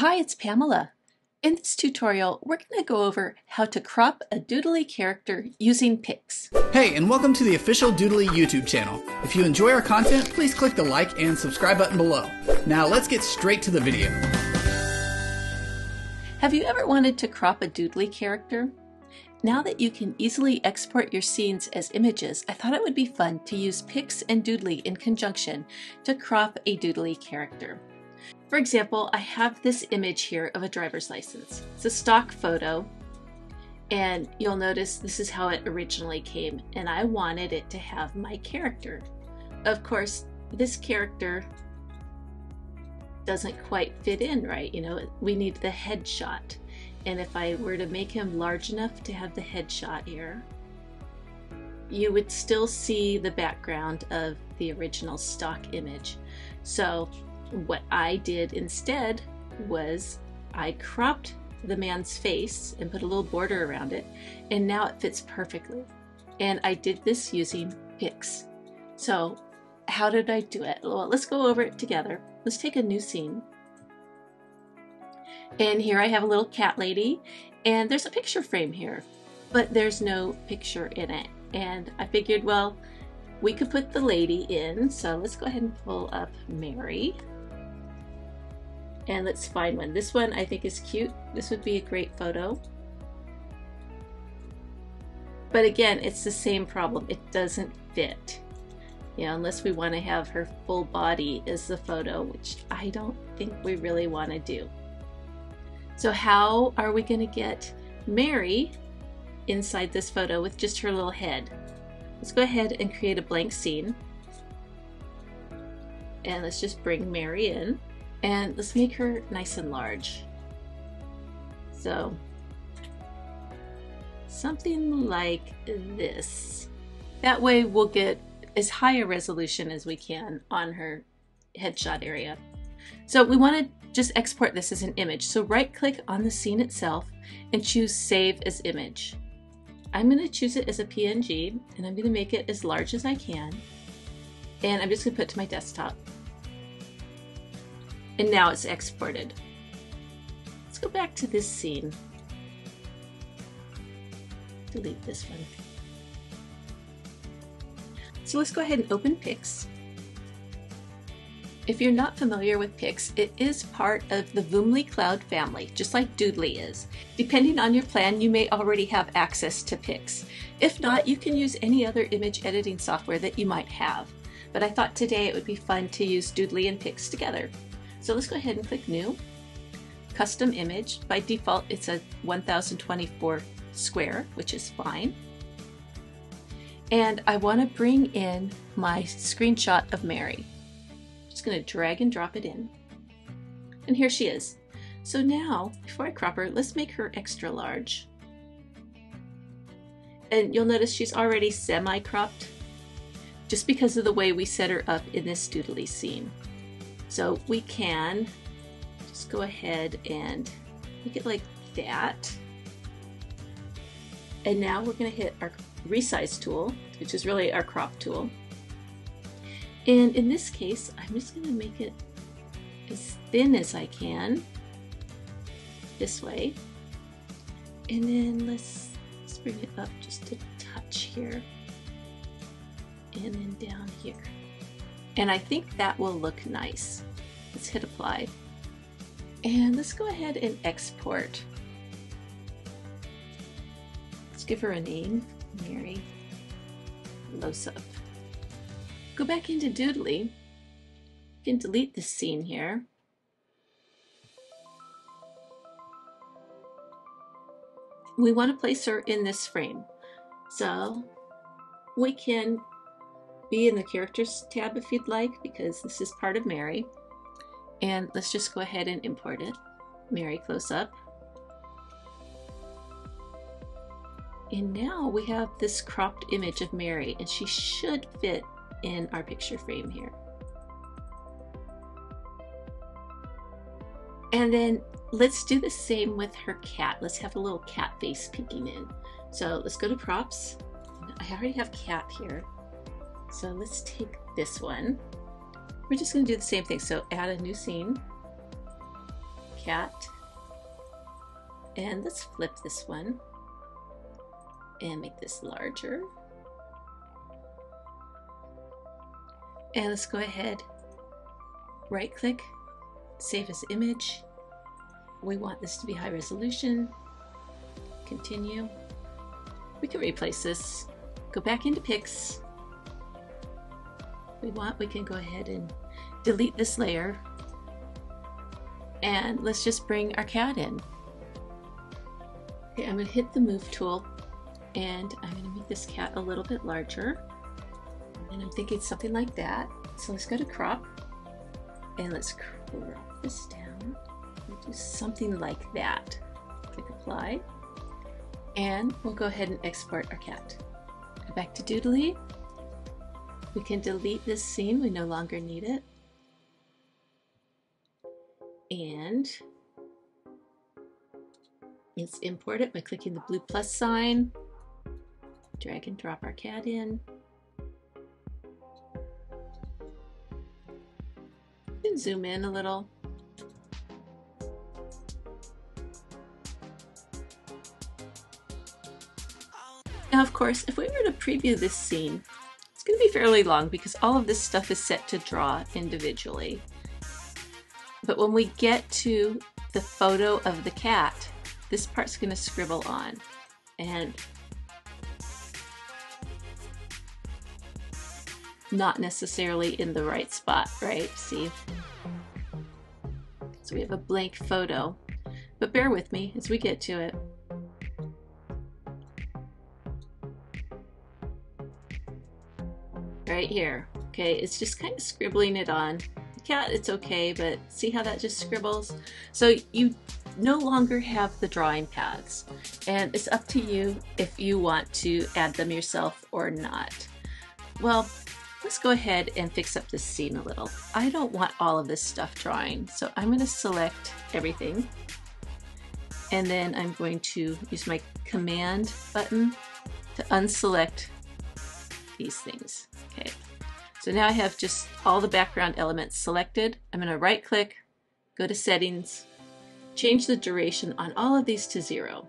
Hi, it's Pamela. In this tutorial, we're going to go over how to crop a Doodly character using Pyks. Hey, and welcome to the official Doodly YouTube channel. If you enjoy our content, please click the like and subscribe button below. Now let's get straight to the video. Have you ever wanted to crop a Doodly character? Now that you can easily export your scenes as images, I thought it would be fun to use Pyks and Doodly in conjunction to crop a Doodly character. For example, I have this image here of a driver's license. It's a stock photo, and you'll notice this is how it originally came, and I wanted it to have my character. Of course, this character doesn't quite fit in right, you know, we need the headshot. And if I were to make him large enough to have the headshot here, you would still see the background of the original stock image. So what I did instead was I cropped the man's face and put a little border around it, and now it fits perfectly. And I did this using Pyks. So how did I do it? Well, let's go over it together. Let's take a new scene. And here I have a little cat lady, and there's a picture frame here, but there's no picture in it. And I figured, well, we could put the lady in, so let's go ahead and pull up Mary. And let's find one. This one I think is cute. This would be a great photo. But again, it's the same problem. It doesn't fit. You know, unless we want to have her full body as the photo, which I don't think we really want to do. So how are we going to get Mary inside this photo with just her little head? Let's go ahead and create a blank scene. And let's just bring Mary in. And let's make her nice and large. So something like this. That way we'll get as high a resolution as we can on her headshot area. So we want to just export this as an image. So right click on the scene itself and choose save as image. I'm going to choose it as a PNG and I'm going to make it as large as I can. And I'm just going to put it to my desktop. And now it's exported. Let's go back to this scene. Delete this one. So let's go ahead and open Pyks. If you're not familiar with Pyks, it is part of the Voomly Cloud family, just like Doodly is. Depending on your plan, you may already have access to Pyks. If not, you can use any other image editing software that you might have. But I thought today it would be fun to use Doodly and Pyks together. So let's go ahead and click New. Custom image. By default, it's a 1024 square, which is fine. And I want to bring in my screenshot of Mary I'm just going to drag and drop it in. And here she is. So now, before I crop her, let's make her extra large. And you'll notice she's already semi-cropped just because of the way we set her up in this doodly scene. So we can just go ahead and make it like that. And now we're going to hit our resize tool, which is really our crop tool. And in this case, I'm just going to make it as thin as I can this way. And then let's, let's bring it up just a touch here and then down here. And I think that will look nice. Let's hit apply. And let's go ahead and export. Let's give her a name, Mary Losop. Go back into Doodly. You can delete this scene here. We want to place her in this frame. So we can be in the characters tab if you'd like because this is part of Mary. And let's just go ahead and import it. Mary close up. And now we have this cropped image of Mary and she should fit in our picture frame here. And then let's do the same with her cat. Let's have a little cat face peeking in. So let's go to props. I already have cat here. So let's take this one. We're just gonna do the same thing. So add a new scene, cat. And let's flip this one and make this larger. And let's go ahead, right click, save as image. We want this to be high resolution. Continue. We can replace this. Go back into Pyks. We want, we can go ahead and delete this layer. And let's just bring our cat in. Okay, I'm going to hit the move tool and I'm going to make this cat a little bit larger. And I'm thinking something like that. So let's go to crop and let's crop this down. We'll do something like that. Click apply. And we'll go ahead and export our cat. Go back to Doodly. We can delete this scene. We no longer need it. And let's import it by clicking the blue plus sign. Drag and drop our cat in. And zoom in a little. Now, of course, if we were to preview this scene, going to be fairly long because all of this stuff is set to draw individually. But when we get to the photo of the cat, this part's going to scribble on. And not necessarily in the right spot, right? See? So we have a blank photo. But bear with me as we get to it. Right here. Okay, it's just kind of scribbling it on. Cat, it's okay, but see how that just scribbles? So you no longer have the drawing paths. And it's up to you if you want to add them yourself or not. Well, let's go ahead and fix up this scene a little. I don't want all of this stuff drawing, so I'm going to select everything. And then I'm going to use my command button to unselect these things. So now I have just all the background elements selected. I'm going to right click, go to settings, change the duration on all of these to zero.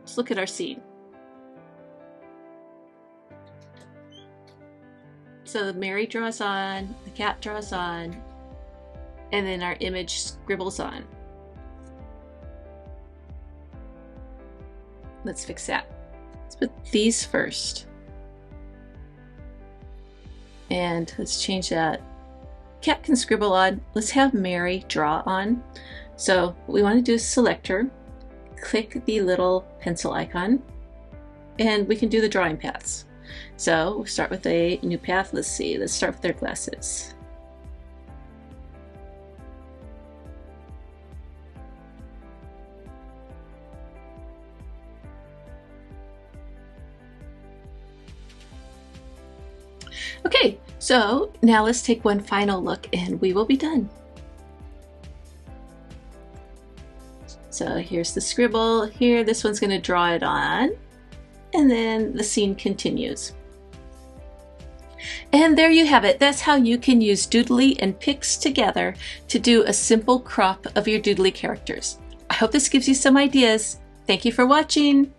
Let's look at our scene. So Mary draws on, the cat draws on, and then our image scribbles on. Let's fix that. Let's put these first. And let's change that. Cat can scribble on. Let's have Mary draw on. So we want to do is select her, click the little pencil icon, and we can do the drawing paths. So we start with a new path. Let's see, let's start with their glasses. Okay, so now let's take one final look and we will be done. So here's the scribble here. This one's going to draw it on and then the scene continues. And there you have it. That's how you can use Doodly and Pyks together to do a simple crop of your Doodly characters. I hope this gives you some ideas. Thank you for watching.